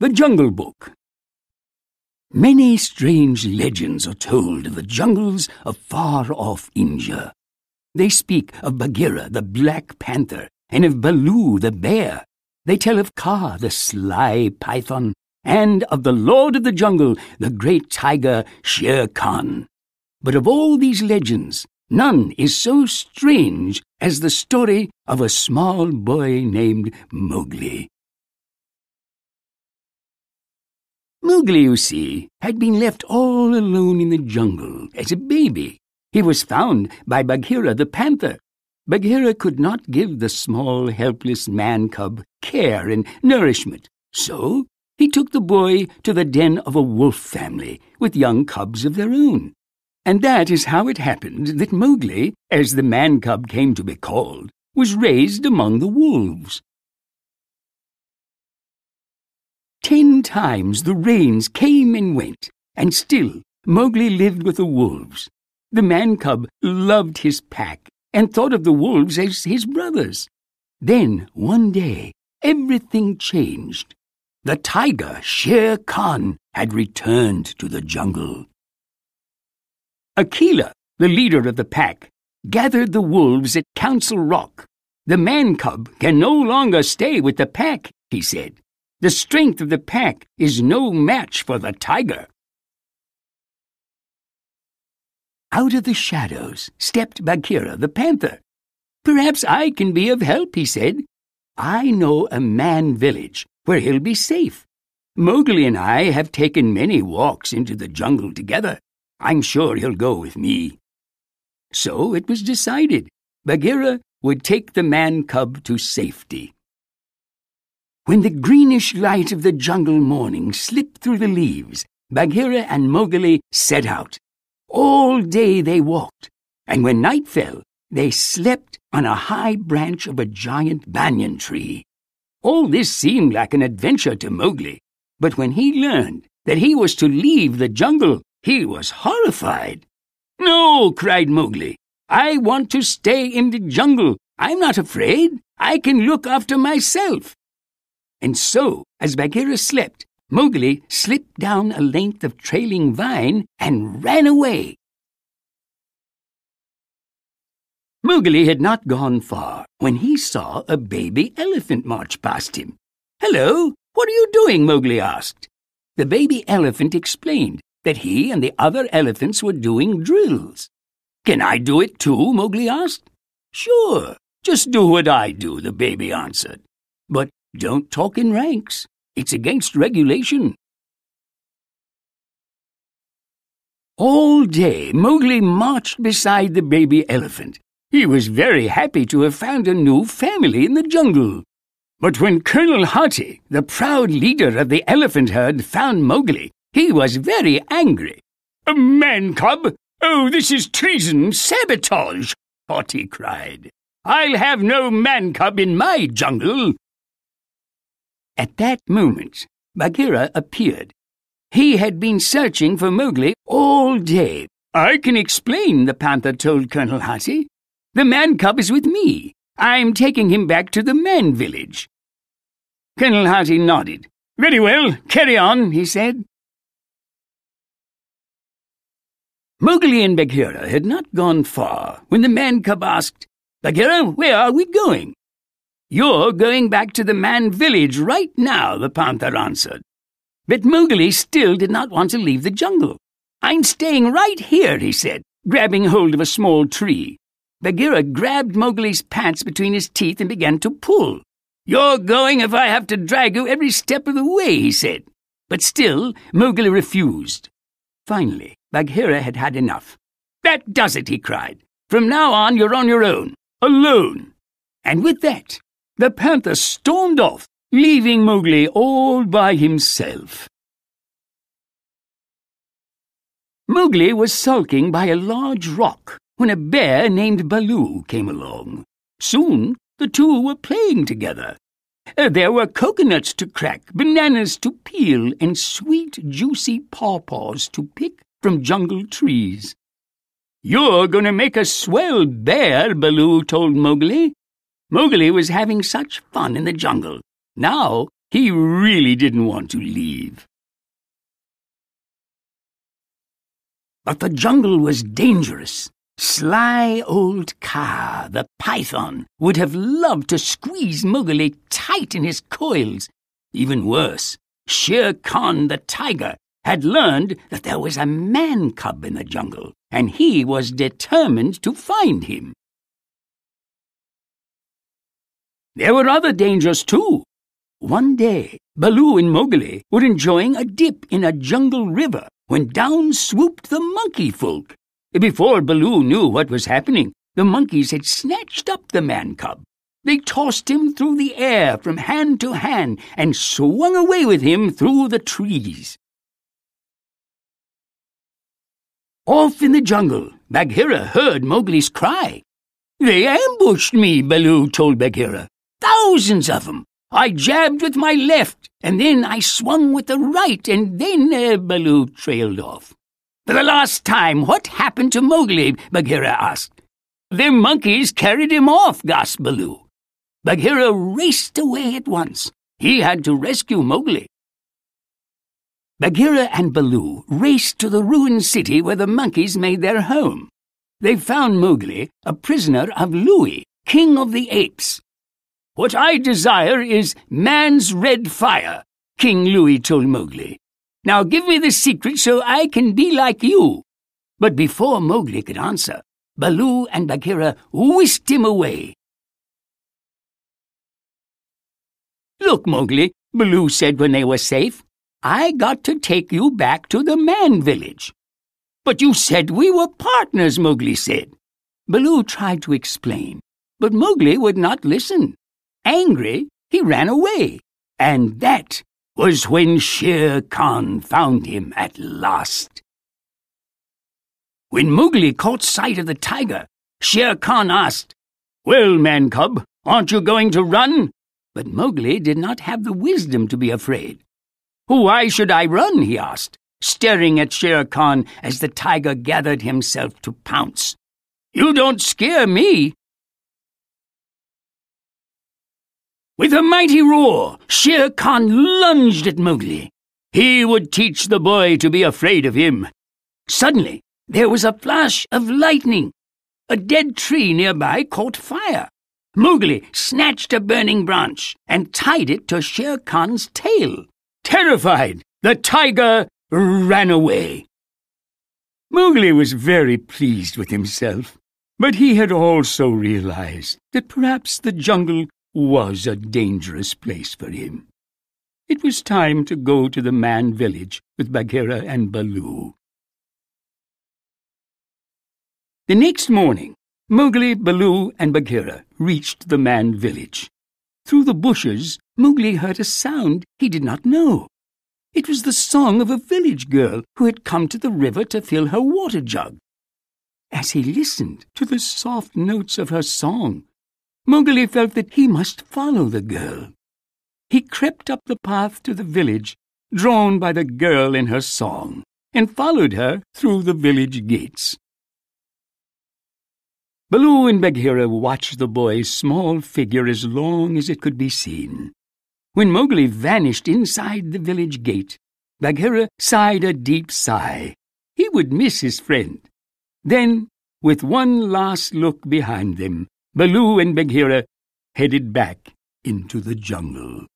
The Jungle Book. Many strange legends are told of the jungles of far off India. They speak of Bagheera, the black panther, and of Baloo, the bear. They tell of Kaa, the sly python, and of the Lord of the Jungle, the great tiger Shere Khan. But of all these legends, none is so strange as the story of a small boy named Mowgli. Mowgli, you see, had been left all alone in the jungle as a baby. He was found by Bagheera the panther. Bagheera could not give the small, helpless man cub care and nourishment, so he took the boy to the den of a wolf family with young cubs of their own. And that is how it happened that Mowgli, as the man cub came to be called, was raised among the wolves. Ten times the rains came and went, and still Mowgli lived with the wolves. The man cub loved his pack and thought of the wolves as his brothers. Then, one day, everything changed. The tiger, Shere Khan, had returned to the jungle. Akela, the leader of the pack, gathered the wolves at Council Rock. The man cub can no longer stay with the pack, he said. The strength of the pack is no match for the tiger. Out of the shadows stepped Bagheera the panther. Perhaps I can be of help, he said. I know a man village where he'll be safe. Mowgli and I have taken many walks into the jungle together. I'm sure he'll go with me. So it was decided. Bagheera would take the man cub to safety. When the greenish light of the jungle morning slipped through the leaves, Bagheera and Mowgli set out. All day they walked, and when night fell, they slept on a high branch of a giant banyan tree. All this seemed like an adventure to Mowgli, but when he learned that he was to leave the jungle, he was horrified. No, cried Mowgli. I want to stay in the jungle. I'm not afraid. I can look after myself. And so, as Bagheera slept, Mowgli slipped down a length of trailing vine and ran away. Mowgli had not gone far when he saw a baby elephant march past him. Hello, what are you doing? Mowgli asked. The baby elephant explained that he and the other elephants were doing drills. Can I do it too? Mowgli asked. Sure, just do what I do, the baby answered. But don't talk in ranks. It's against regulation. All day, Mowgli marched beside the baby elephant. He was very happy to have found a new family in the jungle. But when Colonel Hathi, the proud leader of the elephant herd, found Mowgli, he was very angry. A man cub? Oh, this is treason, sabotage! Hathi cried. I'll have no man cub in my jungle. At that moment, Bagheera appeared. He had been searching for Mowgli all day. I can explain, the panther told Colonel Hathi. The man cub is with me. I'm taking him back to the man village. Colonel Hathi nodded. Very well, carry on, he said. Mowgli and Bagheera had not gone far when the man cub asked, Bagheera, where are we going? You're going back to the man village right now, the panther answered. But Mowgli still did not want to leave the jungle. I'm staying right here, he said, grabbing hold of a small tree. Bagheera grabbed Mowgli's pants between his teeth and began to pull. You're going if I have to drag you every step of the way, he said. But still, Mowgli refused. Finally, Bagheera had had enough. That does it, he cried. From now on, you're on your own, alone. And with that, the panther stormed off, leaving Mowgli all by himself. Mowgli was sulking by a large rock when a bear named Baloo came along. Soon the two were playing together. Uh, there were coconuts to crack, bananas to peel, and sweet, juicy pawpaws to pick from jungle trees. You're going to make a swell bear, Baloo told Mowgli. Mowgli was having such fun in the jungle. Now He really didn't want to leave. But the jungle was dangerous. Sly old Kaa, the python, would have loved to squeeze Mowgli tight in his coils. Even worse, Shere Khan the tiger had learned that there was a man cub in the jungle, and he was determined to find him. There were other dangers too. One day, Baloo and Mowgli were enjoying a dip in a jungle river when down swooped the monkey folk. Before Baloo knew what was happening, the monkeys had snatched up the man cub. They tossed him through the air from hand to hand and swung away with him through the trees. Off in the jungle, Bagheera heard Mowgli's cry. They ambushed me, Baloo told Bagheera. Thousands of them. I jabbed with my left, and then I swung with the right, and then uh, Baloo trailed off. For the last time, what happened to Mowgli? Bagheera asked. The monkeys carried him off, gasped Baloo. Bagheera raced away at once. He had to rescue Mowgli. Bagheera and Baloo raced to the ruined city where the monkeys made their home. They found Mowgli a prisoner of Louie, king of the apes. What I desire is man's red fire, King Louie told Mowgli. Now give me the secret so I can be like you. But before Mowgli could answer, Baloo and Bagheera whisked him away. Look, Mowgli, Baloo said when they were safe, I got to take you back to the man village. But you said we were partners, Mowgli said. Baloo tried to explain, but Mowgli would not listen. Angry, he ran away. And that was when Shere Khan found him at last. When Mowgli caught sight of the tiger, Shere Khan asked, Well, man cub, aren't you going to run? But Mowgli did not have the wisdom to be afraid. Why should I run? he asked, staring at Shere Khan as the tiger gathered himself to pounce. You don't scare me. With a mighty roar, Shere Khan lunged at Mowgli. He would teach the boy to be afraid of him. Suddenly, there was a flash of lightning. A dead tree nearby caught fire. Mowgli snatched a burning branch and tied it to Shere Khan's tail. Terrified, the tiger ran away. Mowgli was very pleased with himself, but he had also realized that perhaps the jungle was a dangerous place for him. It was time to go to the man village with Bagheera and Baloo. The next morning, Mowgli, Baloo, and Bagheera reached the man village. Through the bushes, Mowgli heard a sound he did not know. It was the song of a village girl who had come to the river to fill her water jug. As he listened to the soft notes of her song, Mowgli felt that he must follow the girl. He crept up the path to the village, drawn by the girl in her song, and followed her through the village gates. Baloo and Bagheera watched the boy's small figure as long as it could be seen. When Mowgli vanished inside the village gate, Bagheera sighed a deep sigh. He would miss his friend. Then, with one last look behind them, Baloo and Bagheera headed back into the jungle.